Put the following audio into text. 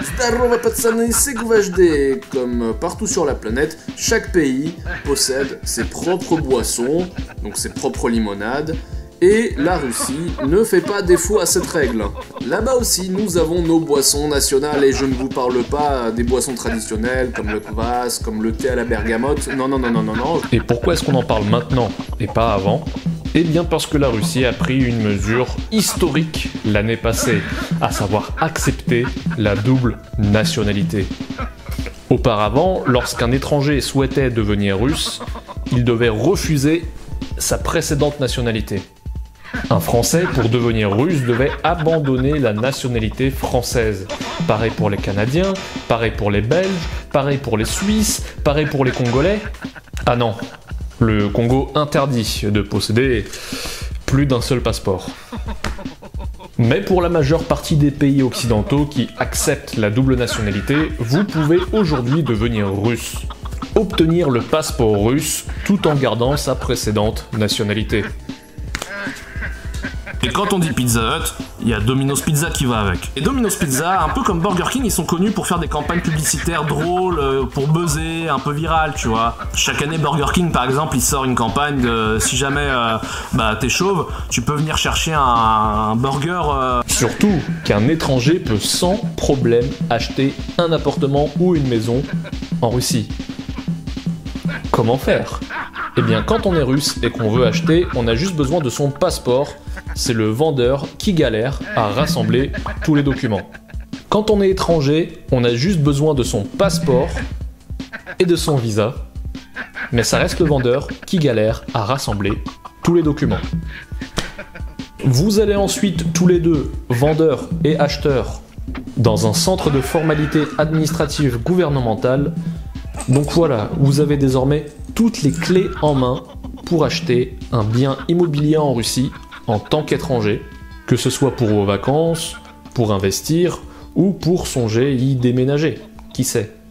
Zdarova patsany, c'est GouvHD. Comme partout sur la planète, chaque pays possède ses propres boissons, donc ses propres limonades, et la Russie ne fait pas défaut à cette règle. Là-bas aussi, nous avons nos boissons nationales et je ne vous parle pas des boissons traditionnelles comme le kvass, comme le thé à la bergamote. Non, non, non, non, non, non. Et pourquoi est-ce qu'on en parle maintenant et pas avant? Eh bien parce que la Russie a pris une mesure historique l'année passée, à savoir accepter la double nationalité. Auparavant, lorsqu'un étranger souhaitait devenir russe, il devait refuser sa précédente nationalité. Un Français, pour devenir russe, devait abandonner la nationalité française. Pareil pour les Canadiens, pareil pour les Belges, pareil pour les Suisses, pareil pour les Congolais. Ah non, le Congo interdit de posséder plus d'un seul passeport. Mais pour la majeure partie des pays occidentaux qui acceptent la double nationalité, vous pouvez aujourd'hui devenir russe. Obtenir le passeport russe tout en gardant sa précédente nationalité. Et quand on dit Pizza Hut, il y a Domino's Pizza qui va avec. Et Domino's Pizza, un peu comme Burger King, ils sont connus pour faire des campagnes publicitaires drôles, euh, pour buzzer, un peu virales, tu vois. Chaque année, Burger King, par exemple, il sort une campagne de si jamais euh, bah, t'es chauve, tu peux venir chercher un, burger. Euh. Surtout qu'un étranger peut sans problème acheter un appartement ou une maison en Russie. Comment faire? Eh bien, quand on est russe et qu'on veut acheter, on a juste besoin de son passeport. C'est le vendeur qui galère à rassembler tous les documents. Quand on est étranger, on a juste besoin de son passeport et de son visa. Mais ça reste le vendeur qui galère à rassembler tous les documents. Vous allez ensuite tous les deux, vendeur et acheteur, dans un centre de formalité administrative gouvernementale. Donc voilà, vous avez désormais toutes les clés en main pour acheter un bien immobilier en Russie en tant qu'étranger, que ce soit pour vos vacances, pour investir ou pour songer y déménager. Qui sait?